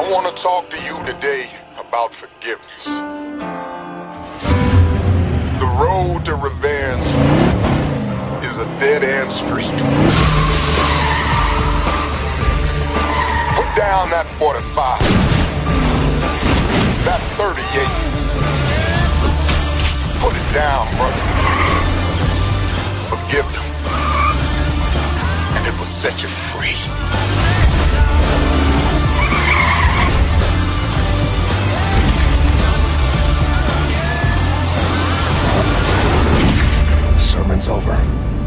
I want to talk to you today about forgiveness. The road to revenge is a dead end street. Put down that 45, that 38. Put it down, brother. Forgive them, and it will set you free. It's over.